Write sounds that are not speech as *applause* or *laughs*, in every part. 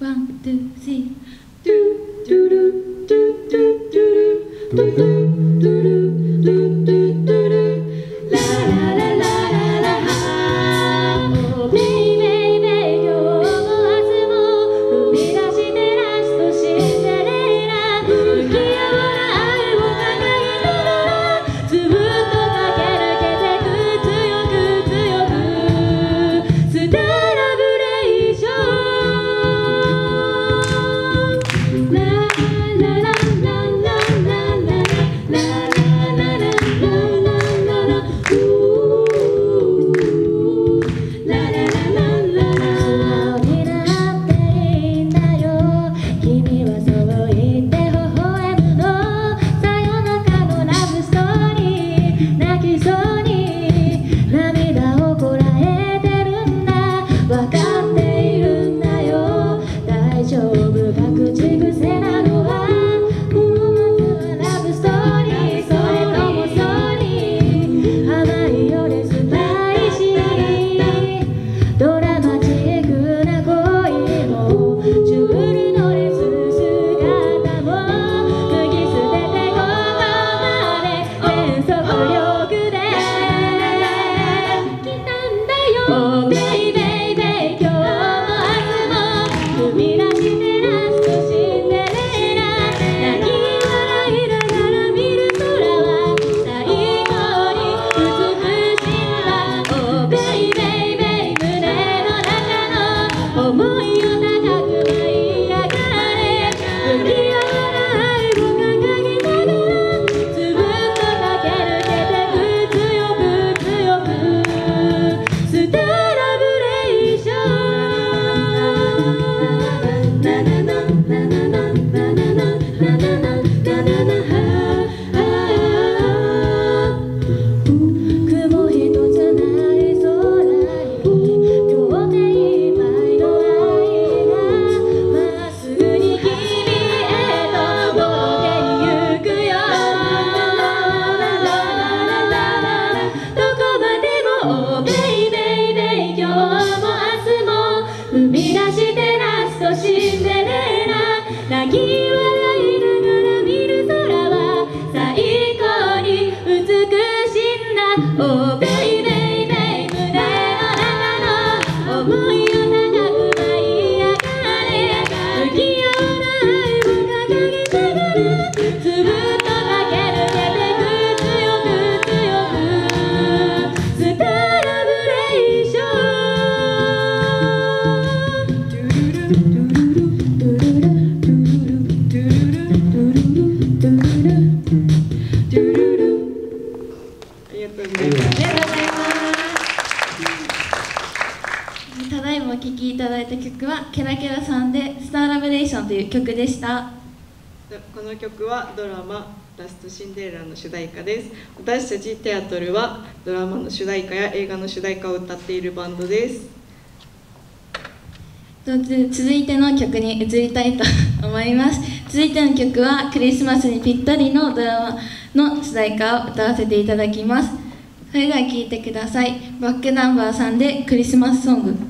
One, two, three. Do do do do do do do do do. Oh, ただいまお聴きいただいた曲はケラケラさんで「スターラブレーション」という曲でした。この曲はドラマ「ラストシンデレラ」の主題歌です。私たちテアトルはドラマの主題歌や映画の主題歌を歌っているバンドです。続いての曲に移りたいと *laughs* 思います。続いての曲はクリスマスにぴったりのドラマの主題歌を歌わせていただきます。それでは聴いてください。バックナンバーさんでクリスマスソング。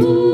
Ooh. *laughs*